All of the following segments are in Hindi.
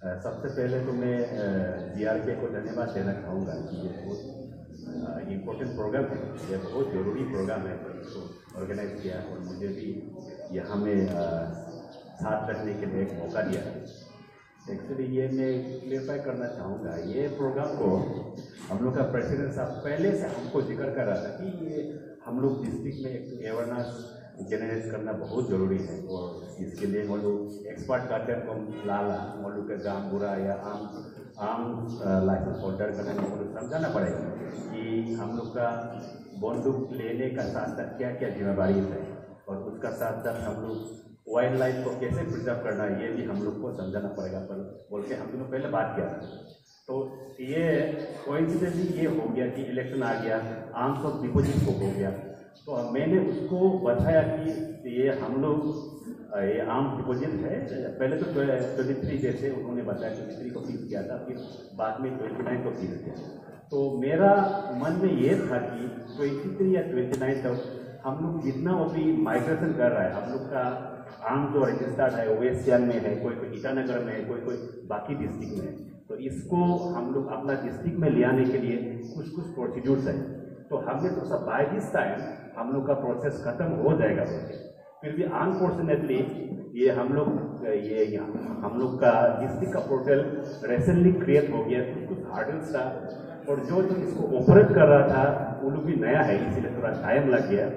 सबसे पहले तो मैं जी आर के को धन्यवाद देना चाहूँगा कि ये बहुत इम्पोर्टेंट प्रोग्राम है। ये बहुत ज़रूरी प्रोग्राम है इसको ऑर्गेनाइज किया और मुझे भी यहाँ में साथ रखने के लिए एक मौका दिया। एक्चुअली ये मैं क्लियरफाई करना चाहूँगा, ये प्रोग्राम को हम लोग का प्रेसिडेंट साहब पहले से हमको ज़िक्र कर रहा था कि ये हम लोग डिस्ट्रिक्ट में एक अवेयरनेस जनरेट करना बहुत ज़रूरी है और इसके लिए लोग एक्सपर्ट करते हैं कम लाला लोग के गाँव बुरा या आम आम लाइसेंस होल्डर का वो लोग समझाना पड़ेगा कि हम लोग का बंदूक लेने का साथ साथ क्या क्या जिम्मेवारी है और उसका साथ साथ हम लोग वाइल्ड लाइफ को कैसे प्रिजर्व करना है, ये भी हम लोग को समझाना पड़ेगा। पर बोल के हम लोग पहले बात किया। तो ये कोइंसिडेंटली ये हो गया कि इलेक्शन आ गया आर्म्स ऑफ़ डिपोजिट को हो गया। तो मैंने उसको बताया कि ये हम लोग, ये आम डिपोजिट है। पहले तो ट्वेंटी थ्री जैसे उन्होंने बताया ट्वेंटी थ्री को फ़ीस किया था, फिर बाद में ट्वेंटी नाइन को फ़ीस किया। तो मेरा मन में ये था कि ट्वेंटी थ्री या ट्वेंटी नाइन तक हम लोग जितना अभी माइग्रेशन कर रहा है, हम लोग का आम जो रजिस्टर्ड है वेस्ट सियांग में है कोई कोई ईटानगर में है कोई कोई बाकी डिस्ट्रिक्ट में है। तो इसको हम लोग अपना डिस्ट्रिक्ट में ले आने के लिए कुछ कुछ प्रोसीड्यूर्स है। तो हमने तो सब बाय दिस टाइम हम लोग का प्रोसेस खत्म हो जाएगा फिर भी अनफॉर्चुनेटली ये हम लोग, ये हम लोग का डिस्ट्रिक्ट का पोर्टल रिसेंटली क्रिएट हो गया, कुछ कुछ हार्डल्स था। और जो जो इसको ऑपरेट कर रहा था, वो लोग भी नया है, इसीलिए थोड़ा टाइम लग गया।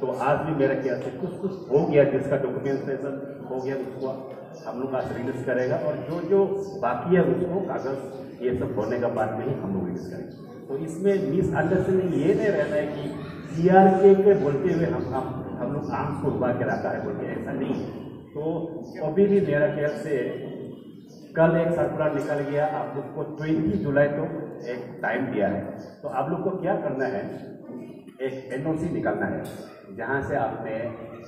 तो आज भी मेरा ख्याल से कुछ कुछ हो गया, जिसका डॉक्यूमेंटेशन हो गया, उसको हम लोग आज रिलीज़ करेगा। और जो जो बाकी है उसको कागज़, ये सब होने का बाद में ही हम लोग रिलीज़ करेंगे। तो इसमें मिसअंडरस्टैंडिंग ये नहीं रहता है कि सी आर के के बोलते हुए हम हम हम लोग आर्म्स को उठवा के रखा है बोलते ऐसा नहीं। तो अभी भी मेरा ख्याल से कल एक सर्कुलर निकल गया, आप लोग को ट्वेंटी जुलाई को एक टाइम दिया है। तो आप लोग को क्या करना है? एक एनओसी निकालना है, जहाँ से आपने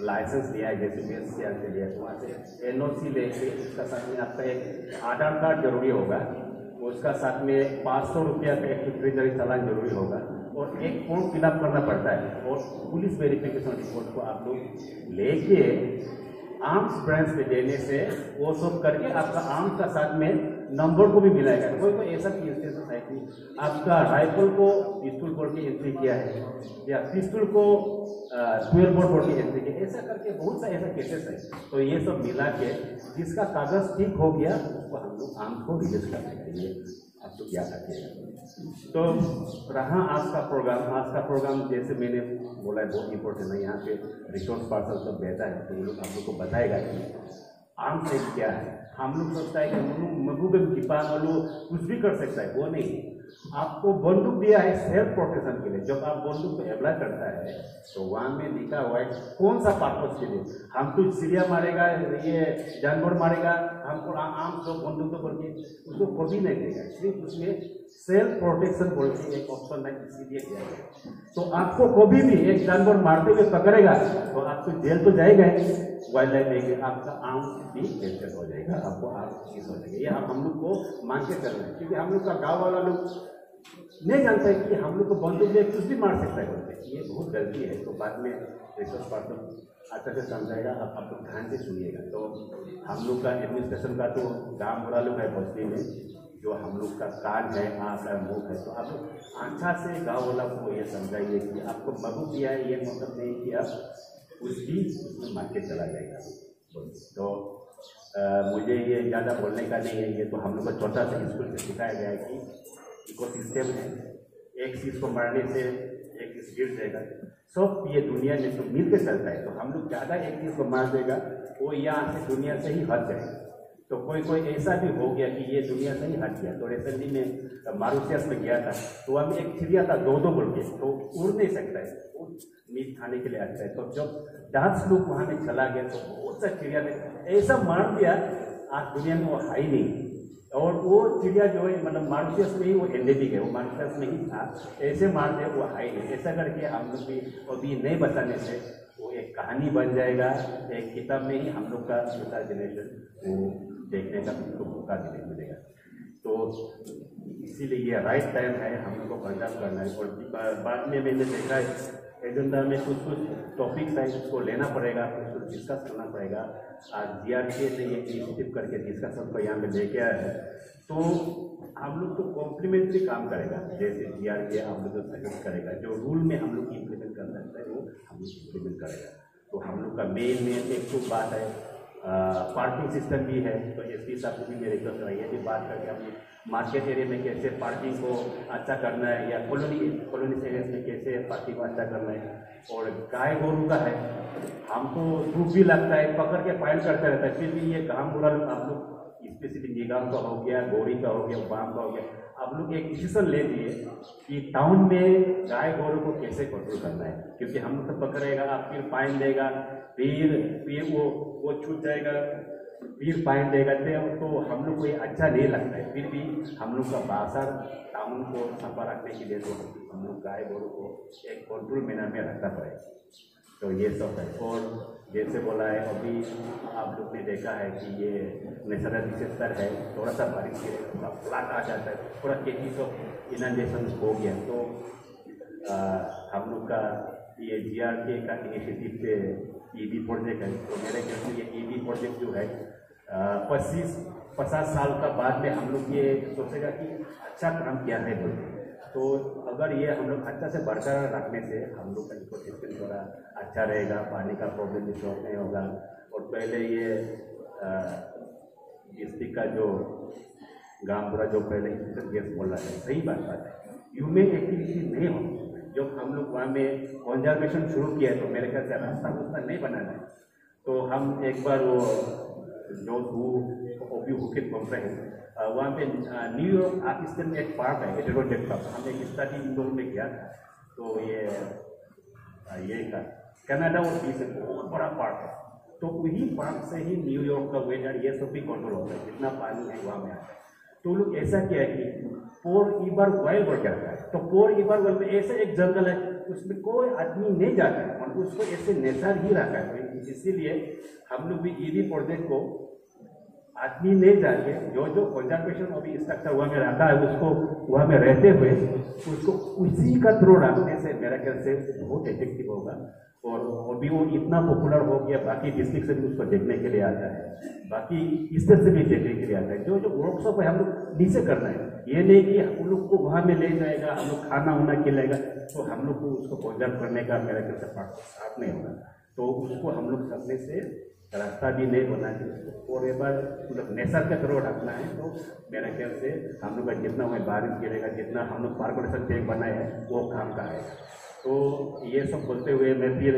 लाइसेंस लिया है, जैसे बी एस सी से लिया है, वहाँ से एनओसी लेके उसका साथ में आपका एक आधार कार्ड ज़रूरी होगा। उसका साथ में पाँच सौ रुपया का एक ट्रेजरी चालान ज़रूरी होगा। और एक फॉर्म फिलअप करना पड़ता है और पुलिस वेरिफिकेशन रिपोर्ट को आप लोग लेके आर्म्स ब्रांच में देने से वो सब करके आपका आर्म्स का साथ में नंबर को भी मिलाएगा। कोई कोई ऐसा केसेस है कि आपका राइफल को पिस्तौल बोर्ड की एंट्री किया है या पिस्तौल को ट्वेल्व बोर्ड बोर्ड की एंट्री किया ऐसा करके बहुत सा ऐसा केसेस है। तो ये सब मिला के जिसका कागज़ ठीक हो गया उसको हम लोग आम को रिलीज़ करने के लिए आप तो क्या करते तो रहा आज का प्रोग्राम आज का प्रोग्राम जैसे मैंने बोला है, बहुत इम्पोर्टेंट है। यहाँ पे रिसोर्स पार्सल सब बेहतर है तो वो लोग आप लोग को बताएगा कि आम से क्या है। हम लोग सोचता है कि महबूब किपान और लोग कुछ भी कर सकता है, वो नहीं। आपको बंदूक दिया है सेल्फ प्रोटेक्शन के लिए। जब आप बंदूक को अप्लाई करता है तो वहाँ में लिखा हुआ है कौन सा पर्पज के लिए हम तो चिड़िया मारेगा, ये जानवर मारेगा, हमको आम तो बंदूक तो करके उसको कभी नहीं देगा। सिर्फ़ उसमें सेल्फ प्रोटेक्शन बोल के एक ऑप्शन है, इसीलिए दिया गया। तो आपको कभी भी एक जानवर मारते हुए पकड़ेगा तो आपको जेल तो जाएगा ही। वाइल्ड लाइफ देंगे आपका आम भी कैंसर हो जाएगा, आपको आम चीज़ हो जाएगा। ये हम लोग को मांग के कर रहे हैं, क्योंकि हम लोग का गाँव वाला लोग नहीं जानता है कि हम लोग को बंदूक में कुछ भी मार सकता है बोलते ये बहुत गलती है तो बाद में रिसर्च पार्टनर अच्छा से समझाएगा, आप आप लोग ध्यान से सुनिएगा। तो हम लोग का एडमिनिस्ट्रेशन का तो गाँव वाला लोग है बस्ती में जो हम लोग का कान है आँख है मुख है तो आप अच्छा से गाँव वाला को ये समझाइए कि आपको मगू दिया है ये मतलब नहीं कि आप कुछ भी उसमें मार्केट चला जाएगा। तो आ, मुझे ये ज़्यादा बोलने का नहीं है ये तो हम लोग को छोटा सा स्कूल से सिखाया गया है कि इको सिस्टम है। एक चीज़ को मारने से एक चीज़ गिर जाएगा। सब ये दुनिया में सब मिल के चलता है तो हम लोग ज़्यादा एक चीज़ को मार देगा वो यहाँ से दुनिया से ही हट जाएगा। तो कोई कोई ऐसा भी हो गया कि ये दुनिया से ही हट गया। तो रिसेंटली में मारूसियास में गया था। तो वहाँ में एक चिड़िया था दो दो बोल के। तो उड़ नहीं सकता है। मीट खाने के लिए आता है। तो जब डांस लोग वहाँ में चला गया तो बहुत सा चिड़िया ने ऐसा मार दिया, आज दुनिया में वो है ही नहीं। और वो चिड़िया जो है मतलब मार्शियस में ही वो एंडेमिक है वो मार्शियस में ही था। ऐसे मार दे वो है ही नहीं। ऐसा करके हम लोग भी अभी नहीं बताने से वो एक कहानी बन जाएगा। एक किताब में ही हम लोग का जनरेशन वो देखने का उनको मौका मिलेगा। तो इसीलिए ये राइट टाइम है, हम लोग को कंडक्ट करना है। और बाद में मैंने देखा है, एजेंडा में कुछ कुछ टॉपिक्स है उसको लेना पड़ेगा, कुछ कुछ डिस्कस करना पड़ेगा। आज जी आर के ने ये इनिशिएटिव करके डिस्कशन को यहाँ पे लेके आया है। तो हम लोग तो कॉम्प्लीमेंट्री काम करेगा। जैसे जी आर के हम लोग सजेस्ट करेगा, जो रूल में हम लोग इम्प्लीमेंट कर सकते हैं, वो हम लोग इम्प्लीमेंट करेगा। तो हम लोग का मेन में एक तो बात है पार्किंग सिस्टम भी है तो एस पी साहब को भी मेरे रिक्वेस्ट है ये भी बात करके हम मार्केट एरिया में कैसे पार्किंग को अच्छा करना है या कॉलोनी कॉलोनी एरिया में कैसे पार्किंग को अच्छा करना है। और गाय गोरू का है, हमको धूप भी लगता है, पकड़ के फ़ाइल करते रहता है, फिर भी ये काम बुरा हम लोग स्पेसिफिक निगाम का हो गया, गोरी का हो गया बाम का हो गया। आप लोग एक डिसीज़न ले लिए कि टाउन में गाय गोरू को कैसे कंट्रोल करना है। क्योंकि हम तो पकड़ेगा आप फिर फाइन देगा, फिर फिर वो वो छूट जाएगा, फिर फाइन देगा। तो हम लोग को ये अच्छा नहीं लगता है। फिर भी हम लोग का बासर टाउन को सफ़ा रखने के लिए तो हम लोग गाय गोरू को एक कंट्रोल मैनर में रखना पड़ेगा। तो ये सब है। और जैसे बोला है अभी आप लोग ने देखा है कि ये नेचुरल डिसेस्टर है थोड़ा सा बारिश गिरे थोड़ा फ्लाट आ जाता है थोड़ा केसेस ऑफ़ इनंडेशन हो गया। तो आ, हम लोग का ये जी आर के का इनिशिएटिव पे ई बी प्रोजेक्ट है तो मेरे ख्याल से ये ई बी प्रोजेक्ट जो है पच्चीस पचास साल का बाद में हम लोग ये सोचेगा कि अच्छा काम किया है बोलते तो अगर ये हम लोग अच्छा से बरकरार रखने से हम लोग का इको सिस्टम थोड़ा अच्छा रहेगा, पानी का प्रॉब्लम भी सॉल्व नहीं होगा। और पहले ये डिस्ट्रिक्ट का जो गाँव पूरा जो पहले गैस बोल रहा है सही बात बात है। ह्यूमन एक्टिविटी नहीं हो जब हम लोग वहाँ में कॉन्जर्वेशन शुरू किया है तो मेरे ख्याल से रास्ता उतना नहीं बनाना है। तो हम एक बार वो, जो हु ओपी हुकित कॉन्फ्रेंस वहाँ पे न्यूयॉर्क आर्टिस्ट में एक पार्क है एडरोजेट का हमने एक स्टडी इंडोर में किया तो ये ये का कनाडा और पीस बहुत बड़ा पार्क है। तो वही पार्क से ही न्यूयॉर्क का वेदर ये सब भी कंट्रोल होता है, जितना पानी है वहाँ में आता है। तो लोग ऐसा किया है कि पोर ईबर वाइल्ड वर्क करता है। तो पोर ईबर वर्ल्ड में ऐसा एक जंगल है, उसमें कोई आदमी नहीं जाता है, और उसको ऐसे नेचर ही रखा है। तो इसीलिए हम लोग भी ईवी प्रोजेक्ट को आदमी ले जाके जो जो कंजर्वेशन अभी स्ट्रक्चर वहाँ में रहता है, उसको वहाँ में रहते हुए उसको उसी का थ्रू रखने से मेरा ख्याल से बहुत इफ़ेक्टिव होगा। और अभी वो इतना पॉपुलर हो गया, बाकी डिस्ट्रिक्ट से भी उसको देखने के लिए आता है। बाकी स्टेट से भी देखने के लिए आता है। जो जो वर्कशॉप है, हम लोग नीचे करना है। ये नहीं कि हम लोग को वहाँ में ले जाएगा, हम लोग खाना वाना खिलाएगा तो हम लोग को उसको कंजर्व करने का मेरा ख्याल से पार्ट साथ नहीं होगा। तो उसको हम लोग करने से रास्ता भी नहीं बना है। और एक बार मतलब नेचर के थ्रू रखना है तो मेरा ख्याल से हम लोग का जितना हमें बारिश गिरेगा, जितना हम लोग कॉर्पोरेशन चेक बनाए हैं वो काम का है। तो ये सब बोलते हुए मैं फिर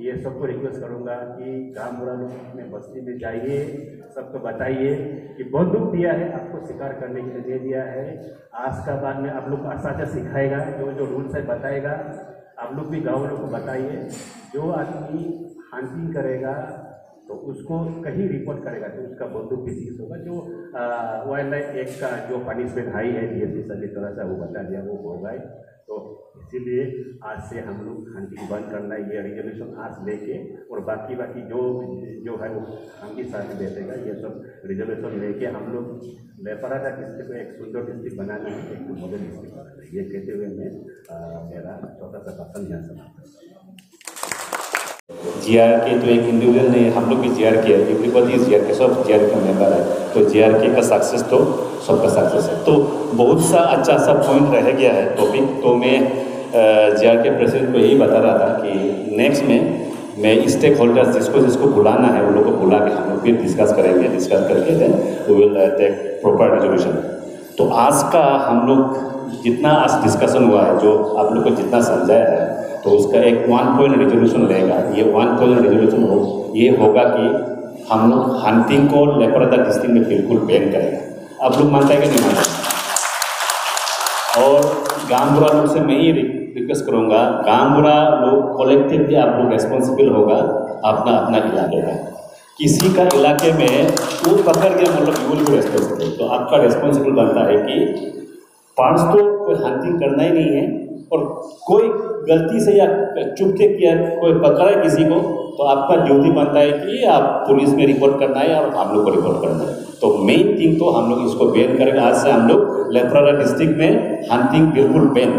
ये सबको रिक्वेस्ट करूँगा कि बुरा लोग अपने बस्ती में जाइए, सबको बताइए कि बहुत दुख दिया है आपको शिकार करने के लिए, दे दिया है। आज का बाद में आप लोग को अच्छा सिखाएगा, जो जो रूल्स है बताएगा। आप लोग भी गाँव लोग को बताइए, जो आदमी हंटिंग करेगा तो उसको कहीं रिपोर्ट करेगा तो उसका बंदूक भी सीज होगा, जो वाइल्ड लाइफ एक्ट का जो पनिशमेंट हाई है एस सभी तरह से वो बता दिया, वो होगा ही तो इसीलिए आज से हम लोग हंटिंग बंद करना ये रिजोल्यूशन आज लेके, और बाकी बाकी जो जो है वो हम भी साथ में देगा ये सब रिजोल्यूशन लेके हम लोग लेपरा का डिस्ट्रिक्ट को एक सुंदर डिस्ट्रिक्ट बनाना है एक मॉडल डिस्ट्रिक्ट बनाना है। ये कहते हुए मैं मेरा छोटा सा भाषण यहाँ समाप्त जी आर के तो एक इंडिविजुअल नहीं हम लोग भी G R K everybody G R K सब जी आर के मेंबर है। तो जी आर के का सक्सेस तो सबका सक्सेस है। तो बहुत सा अच्छा सा पॉइंट रह गया है टॉपिक तो मैं जी आर के प्रेसिडेंट को यही बता रहा था कि नेक्स्ट में मैं स्टेक होल्डर्स जिसको जिसको बुलाना है, उन लोग को बुला के हम लोग फिर डिस्कस करेंगे डिस्कस करके विल टेक प्रॉपर रेजोल्यूशन तो आज का हम लोग जितना आज डिस्कशन हुआ है, जो आप लोग को जितना समझाया है तो उसका एक वन पॉइंट रेजोल्यूशन लेगा ये वन पॉइंट रेजोल्यूशन हो, ये होगा कि हम लोग हंटिंग को लेपरदा डिस्ट्रिक्ट में बिल्कुल बैन करेगा। अब लोग मानते हैं कि नहीं मानते? और गांवबुरा लोग से मैं ही रिक्वेस्ट करूँगा, गांवबुरा लोग कलेक्टिवली आप लोग रेस्पॉन्सिबल होगा, अपना अपना इलाके का। किसी का इलाके में वो पकड़ के मतलब यू विल रेस्पॉन्सिबल तो आपका रेस्पॉन्सिबल बनता है कि पाँच तो कोई हंटिंग करना ही नहीं है। और कोई गलती से या चुपके किया, कोई पकड़ा किसी को तो आपका ड्यूटी बनता है कि आप पुलिस में रिपोर्ट करना है और हम लोग को रिपोर्ट करना है। तो मेन थिंग तो हम लोग इसको बैन करेंगे। आज से हम लोग लेफ्रारा डिस्ट्रिक्ट में हंटिंग बिल्कुल बैन